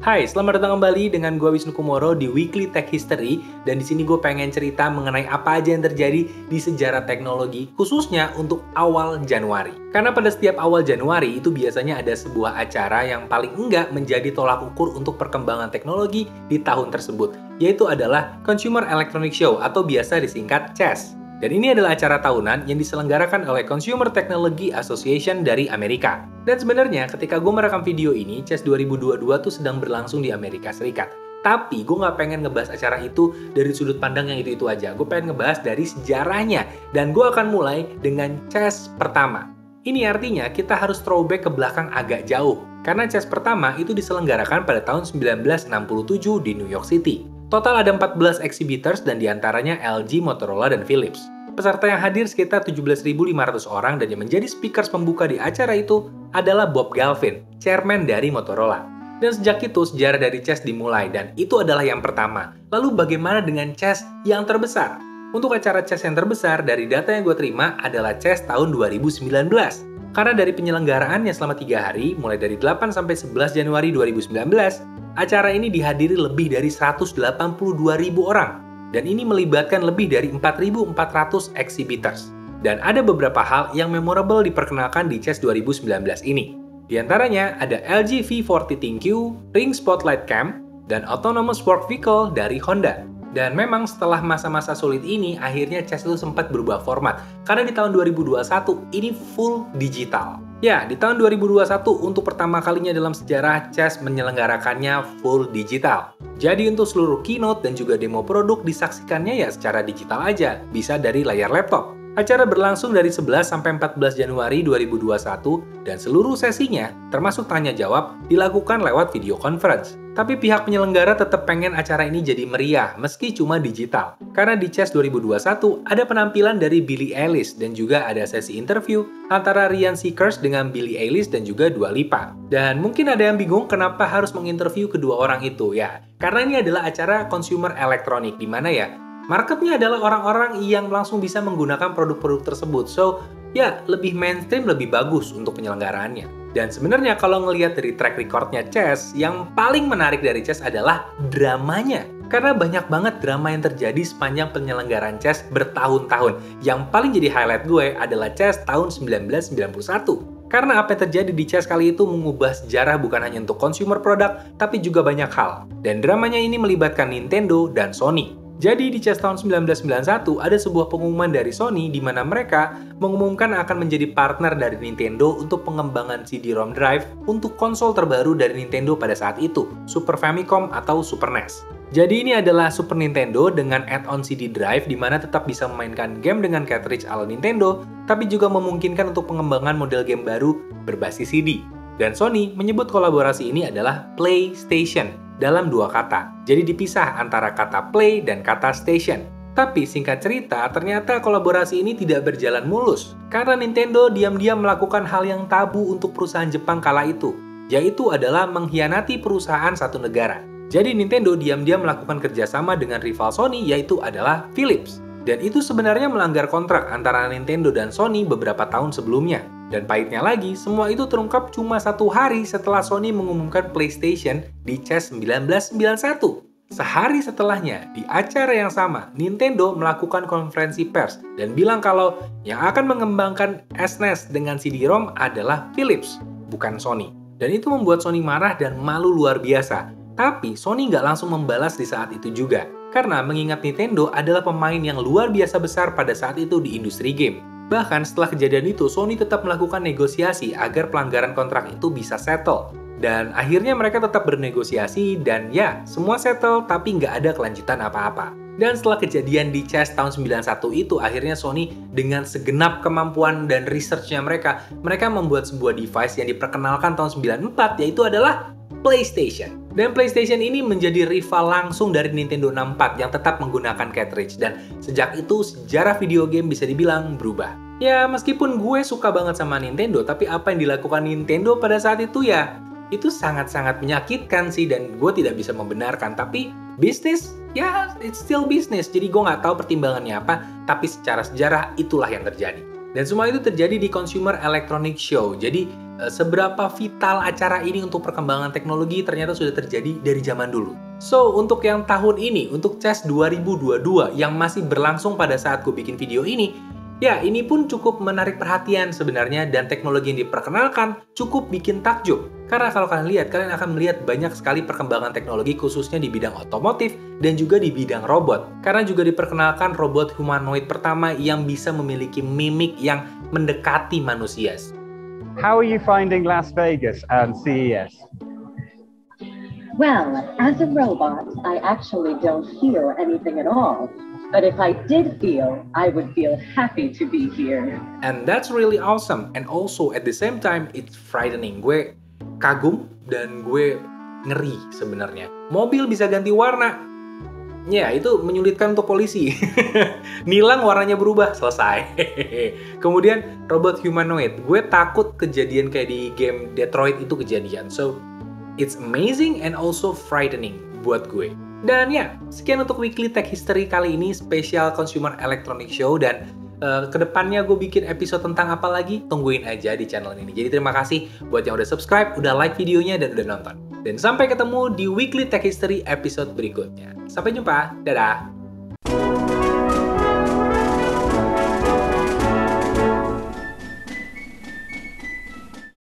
Hai, selamat datang kembali dengan gue Wisnu Kumoro di Weekly Tech History dan di sini gue pengen cerita mengenai apa aja yang terjadi di sejarah teknologi khususnya untuk awal Januari. Karena pada setiap awal Januari itu biasanya ada sebuah acara yang paling enggak menjadi tolak ukur untuk perkembangan teknologi di tahun tersebut, yaitu adalah Consumer Electronic Show atau biasa disingkat CES. Dan ini adalah acara tahunan yang diselenggarakan oleh Consumer Technology Association dari Amerika. Dan sebenarnya ketika gue merekam video ini, CES 2022 tuh sedang berlangsung di Amerika Serikat. Tapi gue nggak pengen ngebahas acara itu dari sudut pandang yang itu-itu aja. Gue pengen ngebahas dari sejarahnya. Dan gue akan mulai dengan CES pertama. Ini artinya kita harus throwback ke belakang agak jauh. Karena CES pertama itu diselenggarakan pada tahun 1967 di New York City. Total ada 14 exhibitors dan di antaranya LG, Motorola, dan Philips. Peserta yang hadir sekitar 17.500 orang dan yang menjadi speakers pembuka di acara itu adalah Bob Galvin, chairman dari Motorola. Dan sejak itu sejarah dari CES dimulai dan itu adalah yang pertama. Lalu bagaimana dengan CES yang terbesar? Untuk acara CES yang terbesar dari data yang gue terima adalah CES tahun 2019. Karena dari penyelenggaraannya selama tiga hari, mulai dari 8 sampai 11 Januari 2019, Acara ini dihadiri lebih dari 182.000 orang, dan ini melibatkan lebih dari 4.400 exhibitors. Dan ada beberapa hal yang memorable diperkenalkan di CES 2019 ini. Di antaranya ada LG V40 ThinQ, Ring Spotlight Cam, dan Autonomous Work Vehicle dari Honda. Dan memang setelah masa-masa sulit ini, akhirnya CES itu sempat berubah format. Karena di tahun 2021, ini full digital. Ya, di tahun 2021 untuk pertama kalinya dalam sejarah CES menyelenggarakannya full digital. Jadi untuk seluruh keynote dan juga demo produk disaksikannya ya secara digital aja, bisa dari layar laptop. Acara berlangsung dari 11 sampai 14 Januari 2021 dan seluruh sesinya, termasuk tanya jawab, dilakukan lewat video conference. Tapi pihak penyelenggara tetap pengen acara ini jadi meriah, meski cuma digital. Karena di CES 2021 ada penampilan dari Billie Eilish dan juga ada sesi interview antara Ryan Seacrest dengan Billie Eilish dan juga Dua Lipa. Dan mungkin ada yang bingung kenapa harus menginterview kedua orang itu ya. Karena ini adalah acara consumer elektronik, di mana ya Marketnya adalah orang-orang yang langsung bisa menggunakan produk-produk tersebut. So, ya lebih mainstream, lebih bagus untuk penyelenggaraannya. Dan sebenarnya kalau ngelihat dari track recordnya Chess, yang paling menarik dari Chess adalah dramanya. Karena banyak banget drama yang terjadi sepanjang penyelenggaraan Chess bertahun-tahun. Yang paling jadi highlight gue adalah Chess tahun 1991. Karena apa yang terjadi di Chess kali itu mengubah sejarah bukan hanya untuk consumer product, tapi juga banyak hal. Dan dramanya ini melibatkan Nintendo dan Sony. Jadi di CES tahun 1991 ada sebuah pengumuman dari Sony di mana mereka mengumumkan akan menjadi partner dari Nintendo untuk pengembangan CD-ROM drive untuk konsol terbaru dari Nintendo pada saat itu, Super Famicom atau Super NES. Jadi ini adalah Super Nintendo dengan add-on CD drive di mana tetap bisa memainkan game dengan cartridge ala Nintendo, tapi juga memungkinkan untuk pengembangan model game baru berbasis CD. Dan Sony menyebut kolaborasi ini adalah PlayStation dalam dua kata. Jadi dipisah antara kata play dan kata station. Tapi singkat cerita, ternyata kolaborasi ini tidak berjalan mulus. Karena Nintendo diam-diam melakukan hal yang tabu untuk perusahaan Jepang kala itu, yaitu adalah mengkhianati perusahaan satu negara. Jadi Nintendo diam-diam melakukan kerjasama dengan rival Sony yaitu adalah Philips. Dan itu sebenarnya melanggar kontrak antara Nintendo dan Sony beberapa tahun sebelumnya. Dan pahitnya lagi, semua itu terungkap cuma satu hari setelah Sony mengumumkan PlayStation di CES 1991. Sehari setelahnya, di acara yang sama, Nintendo melakukan konferensi pers dan bilang kalau yang akan mengembangkan SNES e dengan CD-ROM adalah Philips, bukan Sony. Dan itu membuat Sony marah dan malu luar biasa. Tapi Sony nggak langsung membalas di saat itu juga, karena mengingat Nintendo adalah pemain yang luar biasa besar pada saat itu di industri game. Bahkan setelah kejadian itu, Sony tetap melakukan negosiasi agar pelanggaran kontrak itu bisa settle. Dan akhirnya mereka tetap bernegosiasi dan ya, semua settle tapi nggak ada kelanjutan apa-apa. Dan setelah kejadian di CES tahun 91 itu, akhirnya Sony dengan segenap kemampuan dan researchnya mereka, mereka membuat sebuah device yang diperkenalkan tahun 94, yaitu adalah PlayStation. Dan PlayStation ini menjadi rival langsung dari Nintendo 64 yang tetap menggunakan cartridge dan sejak itu sejarah video game bisa dibilang berubah. Ya meskipun gue suka banget sama Nintendo, tapi apa yang dilakukan Nintendo pada saat itu ya itu sangat-sangat menyakitkan sih dan gue tidak bisa membenarkan. Tapi bisnis ya it's still business, jadi gue nggak tahu pertimbangannya apa, tapi secara sejarah itulah yang terjadi. Dan semua itu terjadi di Consumer Electronic Show. Jadi seberapa vital acara ini untuk perkembangan teknologi ternyata sudah terjadi dari zaman dulu. So, untuk yang tahun ini, untuk CES 2022 yang masih berlangsung pada saat gue bikin video ini, Ya, ini pun cukup menarik perhatian sebenarnya dan teknologi yang diperkenalkan cukup bikin takjub. Karena kalau kalian lihat, kalian akan melihat banyak sekali perkembangan teknologi khususnya di bidang otomotif dan juga di bidang robot. Karena juga diperkenalkan robot humanoid pertama yang bisa memiliki mimik yang mendekati manusia. How are you finding Las Vegas and CES? Well, as a robot, I actually don't feel anything at all. But if I did feel, I would feel happy to be here. And that's really awesome. And also at the same time, it's frightening. Gue kagum dan gue ngeri sebenarnya. Mobil bisa ganti warna. Ya, itu menyulitkan untuk polisi. Nilang warnanya berubah, selesai. Kemudian robot humanoid. Gue takut kejadian kayak di game Detroit itu kejadian. So, it's amazing and also frightening buat gue. Dan ya, sekian untuk Weekly Tech History kali ini, spesial Consumer Electronic Show, dan uh, ke depannya gue bikin episode tentang apa lagi, tungguin aja di channel ini. Jadi terima kasih buat yang udah subscribe, udah like videonya, dan udah nonton. Dan sampai ketemu di Weekly Tech History episode berikutnya. Sampai jumpa, dadah!